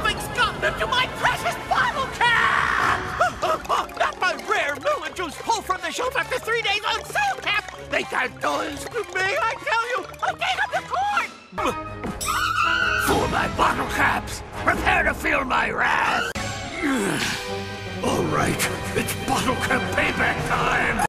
Something's gotten into my precious bottle cap! Not my rare melon juice pulled from the shelf after three days on sale, Cap! They can't do this to me, I tell you! I gave up the corn For my bottle caps, prepare to feel my wrath! All right, it's bottle cap payback time!